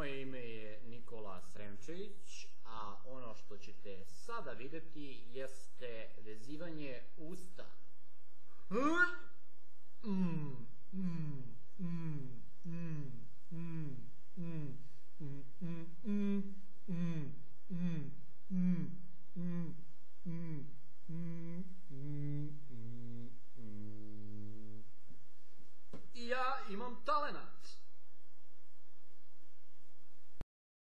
Moje ime je Nikola Sremčević, a ono što ćete sada vidjeti jeste vezivanje usta. Ja imam talenat.